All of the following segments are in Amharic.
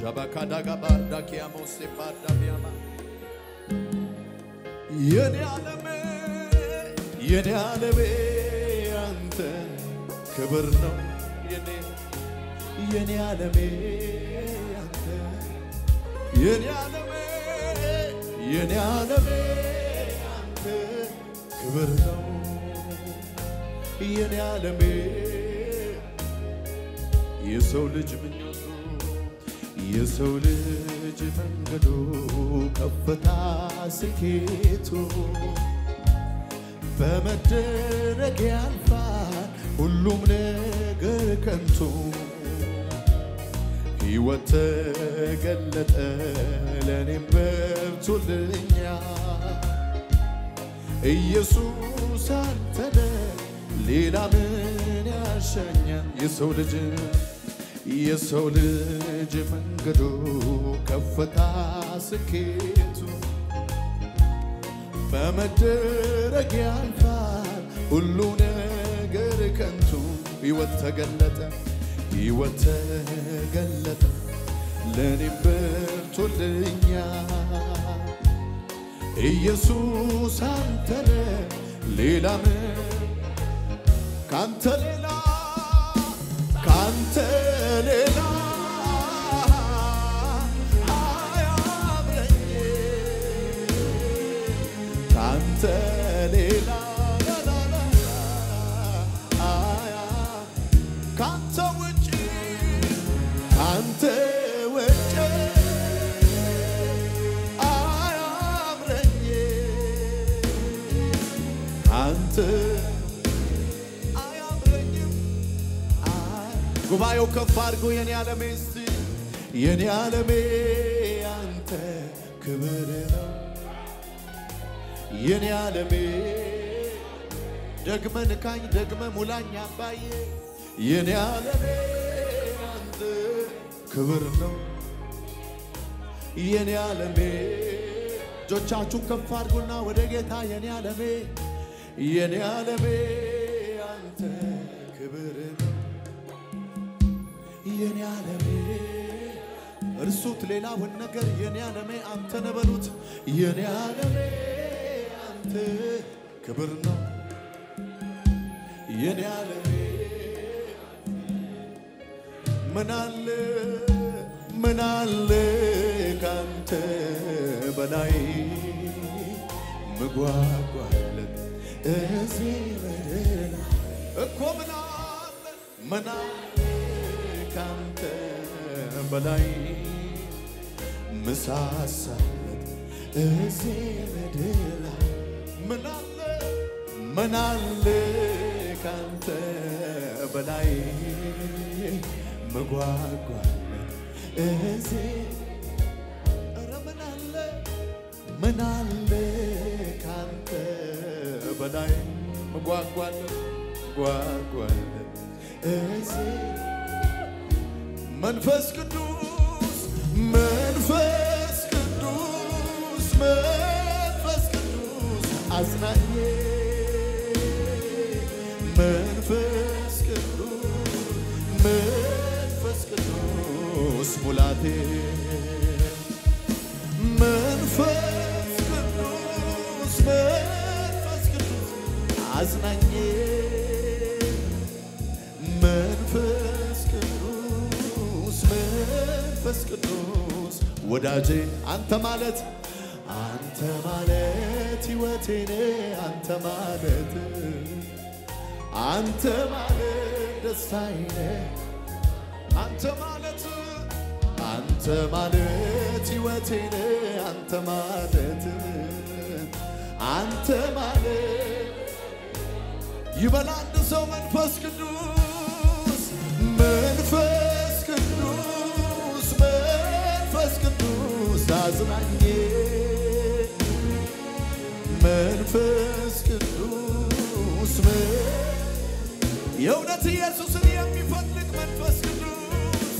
ዣባካዳጋ ባርዳኪያሞሴ ባርዳቢያማ የኔ ዓለሜ የኔ ዓለሜ አንተ ክብር ነው የኔ ዓለሜ አንተ የኔ ዓለሜ የኔ ዓለሜ አንተ ክብር ነው የኔ ዓለሜ የሰው ልጅ ምኞቱ የሰው ልጅ መንገዱ ከፍታ ስኬቱ በመደረግ ያልፋል ሁሉም ነገር ከንቱ ሕይወት ተገለጠ ለእኔም በርቶልኛል ኢየሱስ አንተነ ሌላ ምን ያሻኛል? የሰው ልጅ የሰው ልጅ መንገዱ ከፍታ ስኬቱ በመደረግ ያልፋል። ሁሉ ነገር ከንቱ ሕይወት ተገለጠ ሕይወት ተገለጠ። ለእኔም በርቶልኛል። ኢየሱስ አንተነ ሌላ ምን? ካንተ ሌላ ካንተ ሌላ አያምረኝ ካንተ ጉባኤው ከፍ አድርጎ የኔ ዓለሜ እስቲ የኔ ዓለሜ አንተ ክብር ነው። የኔ ዓለሜ ደግመ ንካኝ ደግመ ሙላኝ አባዬ የኔ ዓለሜ አንተ ክብር ነው። የኔ ዓለሜ እጆቻችሁን ከፍ አድርጉና ወደ ጌታ የኔ ዓለሜ የኔ ዓለሜ አንተ ክብር ነው የኔ ዓለሜ እርሱት ሌላውን ነገር የኔ ዓለሜ አንተ ነህ የኔ ዓለሜ አንተ ክብር ነው የኔ ዓለሜ ምናለ ምናለ ካንተ በላይ ምጓጓለት እዚህ ምድር እኮ ምናለ ምናለ ካንተ በላይ ምሳሳለት እዚህ ምድር ላይ ምናለ ምናለ ካንተ በላይ? ምጓጓለት እዚህ ኧረ ምናለ ምናለ ካንተ በላይ? ምጓጓለት ጓጓለት እዚህ መንፈስ ቅዱስ መንፈስ ቅዱስ መንፈስ ቅዱስ አጽናኜ ቅዱስ ወዳጄ አንተ ማለት አንተ ማለት ሕይወቴን አንተ ማለት አንተ ማለት ደስታዬ አንተ ማለት አንተ ማለት ሕይወቴን አንተ ማለት አንተ ማለት። ይበል አንድ ሰው መንፈስ ቅዱስ ኢየሱስን የሚፈልግ መንፈስ ቅዱስ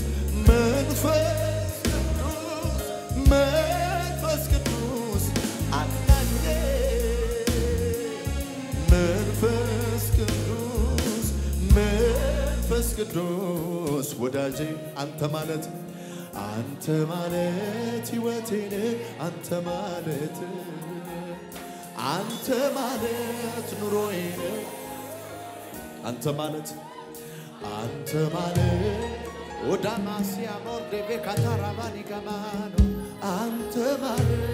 መንፈስ ቅዱስ መንፈስ ቅዱስ አናኘ መንፈስ ቅዱስ መንፈስ ቅዱስ ወዳጄ አንተ ማለት አንተ ማለት ሕይወቴን አንተ ማለት አንተ ማለት ኑሮዬን አንተ ማለት አንተ ማለት ኦዳማሲያ ሞርዴቤ ካታራባኒ ጋማኖ አንተ ማለት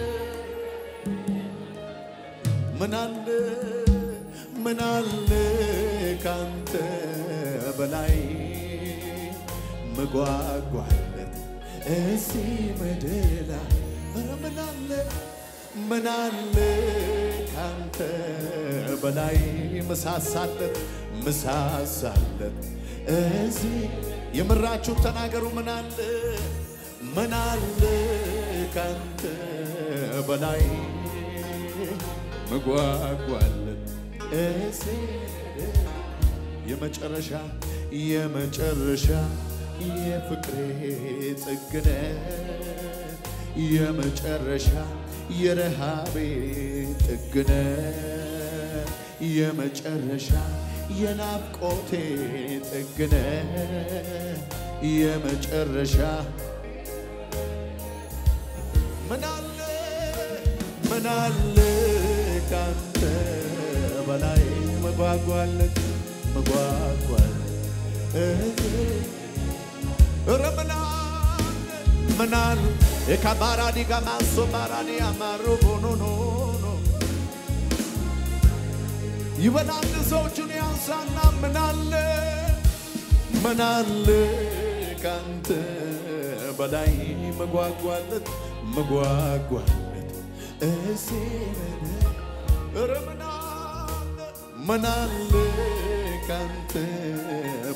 ምናለ ምናለ ካንተ በላይ? መጓጓለት እዚህ ምድር ላይ። ምናለ ምናለ ካንተ በላይ? ምሳሳለት ምሳሳለት እዚህ የምራችሁን ተናገሩ። ምናለ ምናለ ካንተ በላይ? መጓጓለት እዚህ የመጨረሻ የመጨረሻ የፍቅሬ ጥግነ የመጨረሻ የረሃቤ ጥግነ የመጨረሻ የናፍቆቴ ጥግነ የመጨረሻ ምናለ ምናለ ካንተ በላይ መጓጓለት ኧረ ምናለ ምናለ የካባራዲ ጋማሶ ባራዲ አማሮ ቦኖኖ ይበል አንድ ያንሳና ምናለ ምናለ ካንተ በላይ መጓጓለት መጓጓለት ኧረ ምናለ ምናለ ካንተ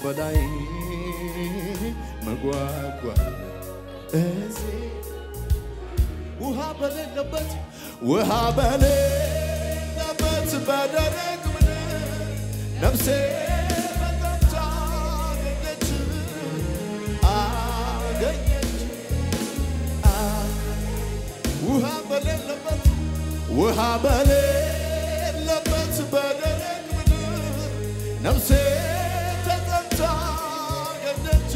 በላይ መጓጓለት እዚህ ውሃ በሌለበት ውሃ በሌለበት በደረቅ ውሃ በሌለበት ውሃ በሌለበት በደረቅ ምድር ነፍሴ ተጠምታ አገኘች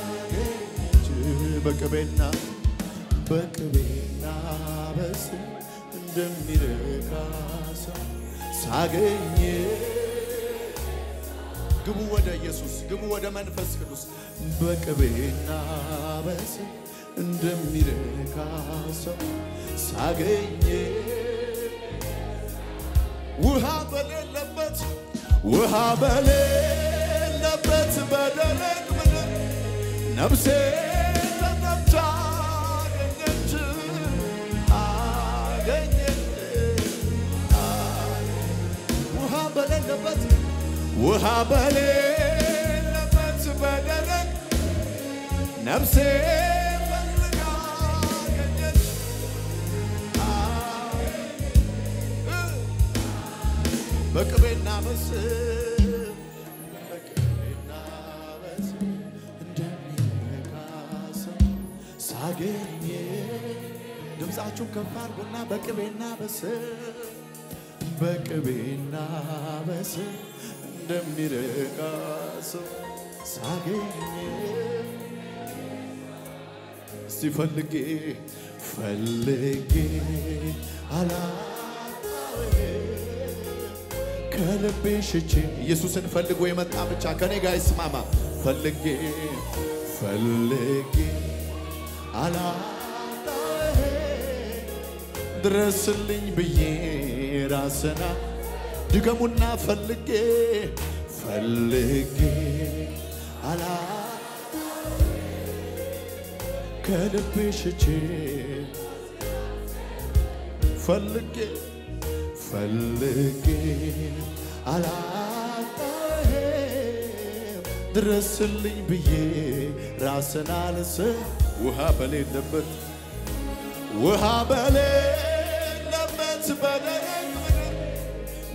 አገኘች በቅቤና በቅቤና በስ እንደሚረካ ሰው ሳገኝ ግቡ ወደ ኢየሱስ ግቡ ወደ መንፈስ ቅዱስ በቅቤና በስ እንደሚረካ ሰው ሳገኝ ውሃ በሌለበት ውሃ በሌለበት በደረቅ ምድር ነፍሴ በሌለበት ውሃ በሌለበት በደረቅ ነፍሴ ፈልጋ አገኘች በቅቤና በስብ ሳገኝ ድምፃችሁን ከፍ አድርጉና በቅቤና በስብ በቅቤና በስብ እንደሚረካ ሰው ሳገኝ እስቲ ፈልጌ ፈልጌ አላጣሁህም ከልቤ ሽቼ ኢየሱስን ፈልጎ የመጣ ብቻ ከኔ ጋር ይስማማ። ፈልጌ ፈልጌ አላጣሁህም ድረስልኝ ብዬ ራስና ድገሙና ፈልጌ ፈልጌ አላ ከልቤ ሽቼ ፈልጌ ፈልጌ አላጣህም ድረስልኝ ብዬ ራስን አልስ። ውሃ በሌለበት ውሃ በሌለበት በደረቅ ምድር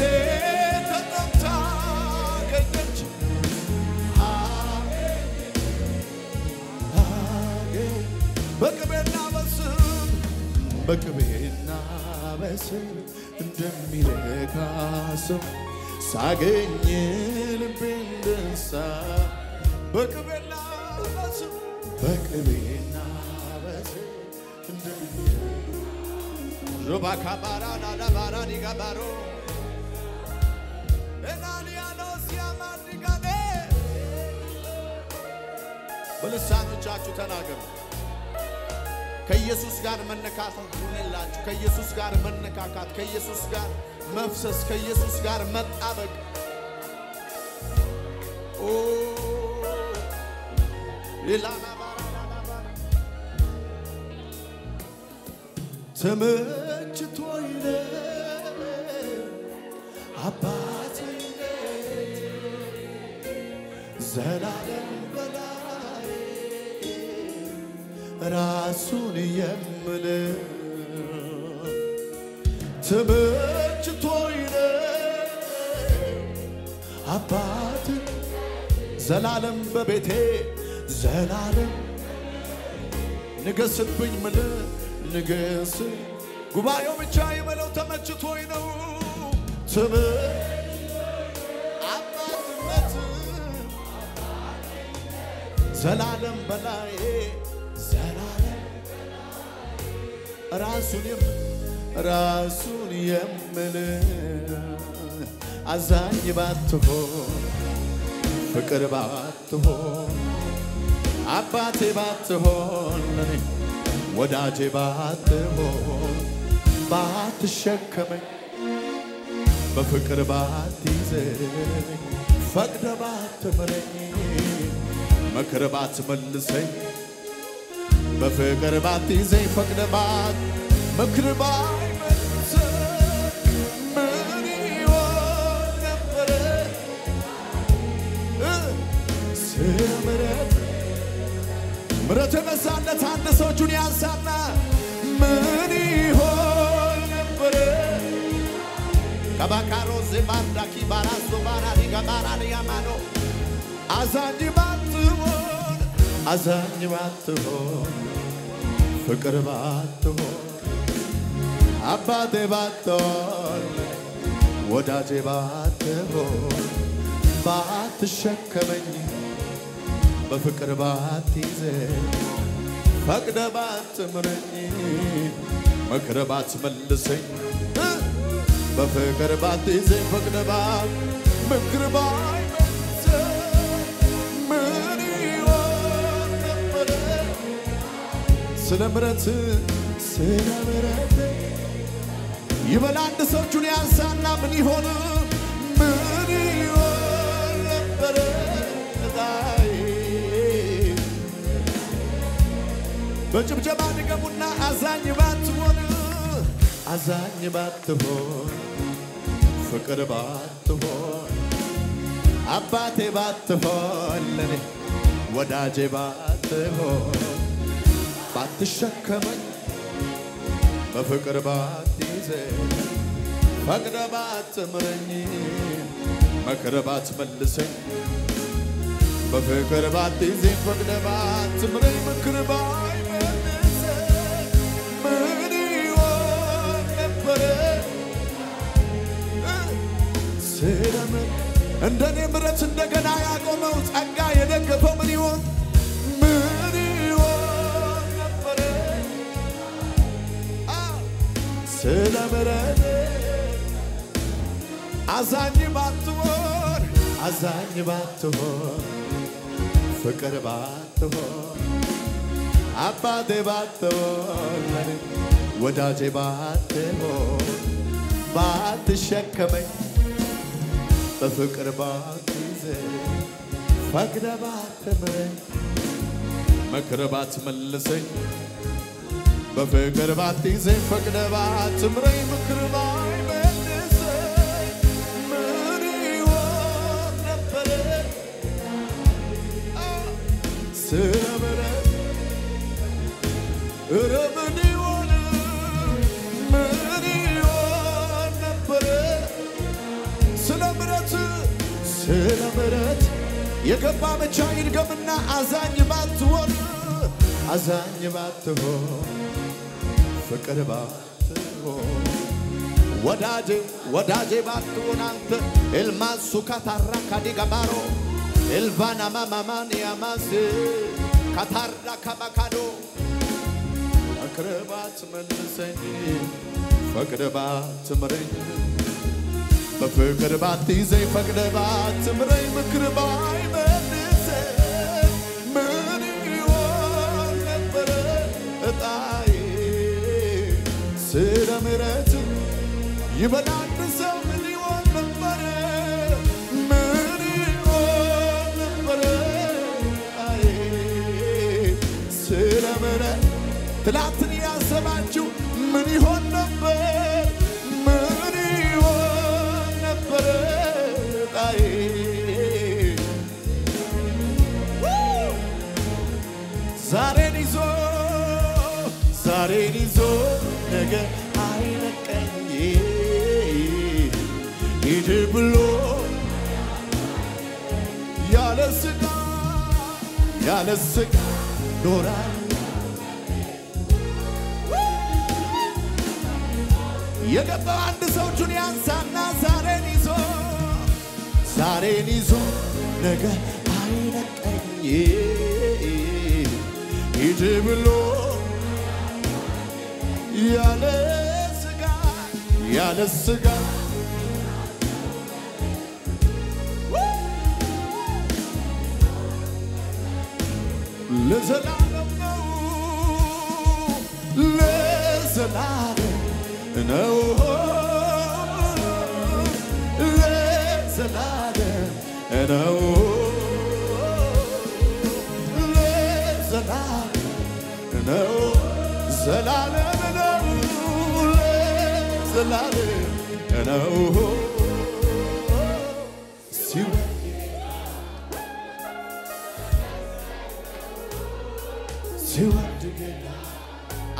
ነፍሴ በቅቤና በስብ በቅቤና በስብ እንደሚረካ ሰው ሳገኝ ልቤን ደሳ በቅቤና በስብ በቅቤና በስብ እንደሚረካ ሮባካባራዳዳ ባራዲጋባሮ ኤናንያኖስ በልሳኖቻችሁ ተናገሩ። ከኢየሱስ ጋር መነካካት ይሁንላችሁ። ከኢየሱስ ጋር መነካካት፣ ከኢየሱስ ጋር መፍሰስ፣ ከኢየሱስ ጋር መጣበቅ ተመችቶኝ አባቴ ተመችቶኝ አባት ዘላለም በቤቴ ዘላለም ንገስብኝ ምል ንገስ ጉባኤው ብቻ ይበለው ተመችቶኝ ነው ትም አባትነት ዘላለም በላይ ዘላለም ራሱን የም ራሱን የምል አዛኝ ባትሆን ፍቅር ባትሆን አባቴ ባትሆን ወዳጄ ባትሆን ባትሸከመኝ በፍቅር ባትይዘኝ ፈቅደ ባትምረኝ ምክር ባትመልሰኝ በፍቅር ባትይዘኝ ፈቅደ ባት ምክር ባይመልሰኝ ምሕረት የበዛለት አንድ ሰው እጁን ያንሳና ምን ይሆን ነበረ ከባካሮ ዜባንዳኪ ባራዞ ባራዲ ገባራዲ ያማኖ አዛኝ ባትሆን አዛኝ ባትሆን ፍቅር ባትሆን አባቴ ባትሆን ወዳጄ ባትሆን ባትሸከመኝ በፍቅር ባትይዘኝ ፈቅደ ባትምረኝ መክረ ባትመልሰኝ በፍቅር ባትይዘኝ ፈቅደ ባት ምክር ባይመልሰኝ ምን ይሆን ነበረ? ስለ ምረት ስለ ምረት ይበል አንድ ሰው እጁን ያንሳና ምን ይሆን በጭብጨባ ድገሙና አዛኝ ባትሆን አዛኝ ባትሆን ፍቅር ባትሆን አባቴ ባትሆን ለኔ ወዳጄ ባትሆን ባትሸከመኝ በፍቅር ባትይዘኝ ፈቅደ ባትምረኝ መክረ ባትመልሰኝ በፍቅር ባትይዘኝ ፈቅደ ባትምረኝ ምክር ባይመልሰኝ ስለምን እንደኔ ምረት እንደገና ያቆመው ጸጋ የደገፈው ምን ይሆን? ምን ይሆን ነበረ? ስለ ምረት አዛኝ ባትሆን አዛኝ ባትሆን ፍቅር ባትሆን አባቴ ባትሆን ወዳጄ ባትሆን ባትሸከመኝ በፍቅር ባትይዘኝ ፈቅደ ባትምረኝ መክረ ባትመልሰኝ በፍቅር ባትይዘኝ ፈቅደ ባትምረኝ ምክር ባይመልሰኝ ምን ይሆን ነበረ ስለ ምሕረት የገባ ብቻ ይድገምና አዛኝ ባትሆን አዛኝ ባትሆን ፍቅር ባትሆን። ወዳጄ ወዳጄ ባትሆን አንተ ኤልማሱ ካታራ ካዲጋባሮ ኤልቫና ማማማን ያማስ ካታራ ካባካዶ። አክረባት መልሰኝ ፈቅደ ባትምረኝ በፍቅር ባትይዘኝ ፈቅደ ባትምረኝ ምክር ባይመልሰኝ ምን ይሆን ነበረ እጣዬ? ስለ ምሕረት አንድ ሰው ምን ይሆን ነበረ ምን ይሆን ነበረ አይ ስለ ምሕረት ትላንትን ያሰባችሁ ምን ይሆን ነገ አይለቀኝ ሂድ ብሎ ያለ ስጋ ያለ ስጋ ኖራል። የገባው አንድ ሰው እጁን ያንሳና ዛሬን ይዞ ዛሬን ይዞ ነገ አይለቀኝ ሂድ ብሎ ያለ ስጋ ያለ ስጋ። ለዘላለም ለዘላለም ነው። ለዘላለም ነው። ለዘላለም ነው። ዘላለም ነው ለዘላለም ነው። ሲወ- ሲወድ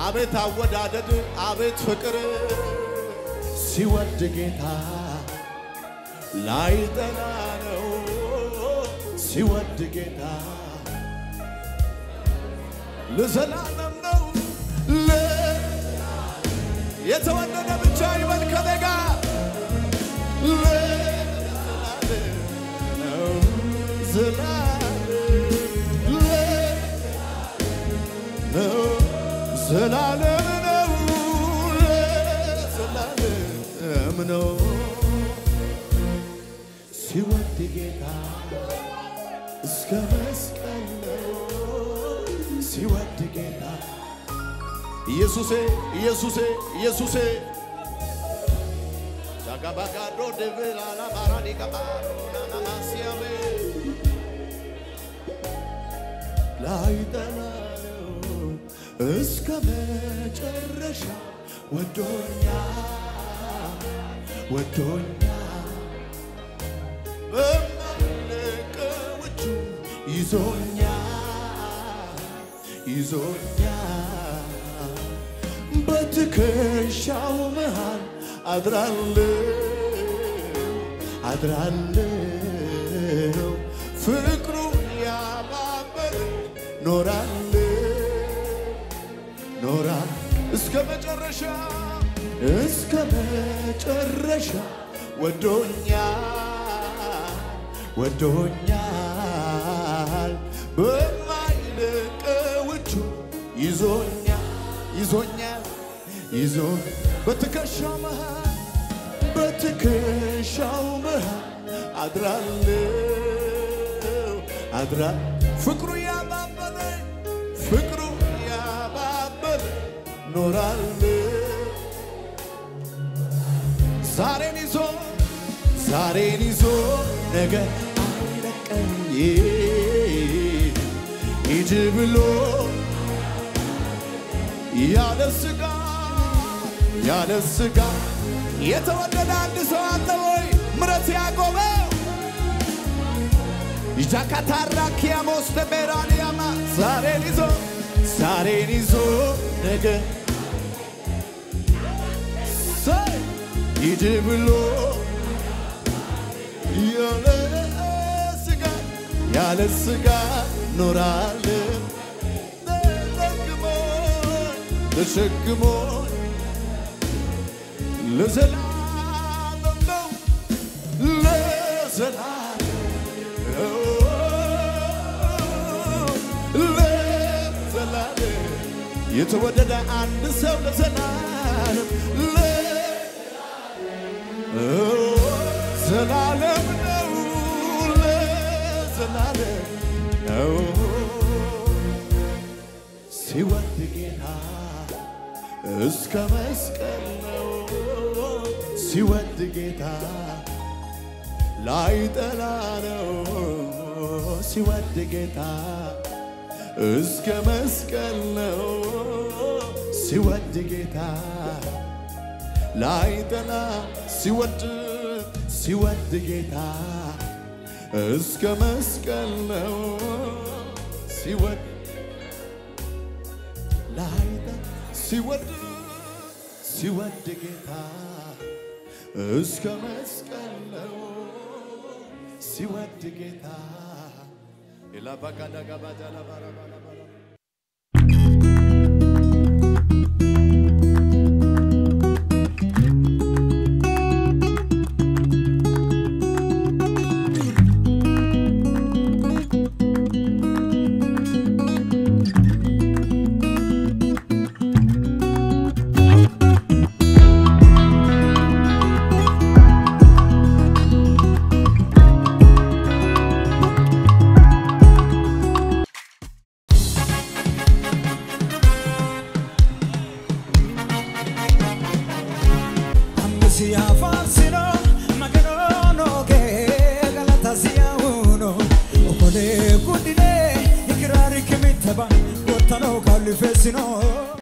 አቤት አወዳደድ አቤት ፍቅር ሲወድ ጌታ ላይጠላ ነው። ሲወድ ጌታ ለዘላለም የተወደደ ብቻ ይበል ከኔ ጋር። ዘላለም ነው ዘላለም ነው። ሲወድ ጌታ እስከ መስቀል ነው ሲወድ ጌታ ኢየሱሴ ኢየሱሴ ኢየሱሴ ላይጠላ ነው እስከ መጨረሻ ወዶኛ ወዶኛ በማለቀው እጁ ይዞኛ ይዞኛ በትከሻው መሃል አድራለሁ አድራለሁ። ፍቅሩ ያባበል ኖራለሁ ኖራ እስከ መጨረሻ እስከ መጨረሻ ወዶኛ ወዶኛል። በማይለቀው እጁ ይዞኛ ይዞኛል ይዞ በትከሻው መሃል በትከሻው መሃል አድራለሁ አድራ ፍቅሩ ያባበለኝ ፍቅሩ ያባበለ ኖራለሁ ዛሬን ይዞ ዛሬን ይዞ ነገ አይለቀኝ ሂድ ብሎ ያለ ያለ ስጋ የተወደደ አንድ ሰው አለ ወይ? ምረት ያቆመው ጃካታራ ኪያሞስ ተቤራንያማ ዛሬን ይዞ ዛሬን ይዞ ነገ ሂድ ብሎ ያለ ስጋ ያለ ስጋ ኖራለሁ ተሸክሞኝ ተሸክሞኝ ለዘላለም ነው ለዘላለም ለዘላለም የተወደደ አንድ ሰው ለዘላለም ዘላለም ነው ለዘላለም ነው ሲወድ ጌታ እስከ መስቀል ነው ሲወድ ጌታ ላይጠላ ነው። ሲወድ ጌታ እስከ መስቀል ነው። ሲወድ ጌታ ላይጠላ ሲወድ ሲወድ ጌታ እስከ መስቀል ነው። ሲወድ ላይጠላ ሲወድ ሲወድ ጌታ እስከ መስቀል ነው ሲወድ ጌታ ኢላባጋዳጋባዳላባራባራባራ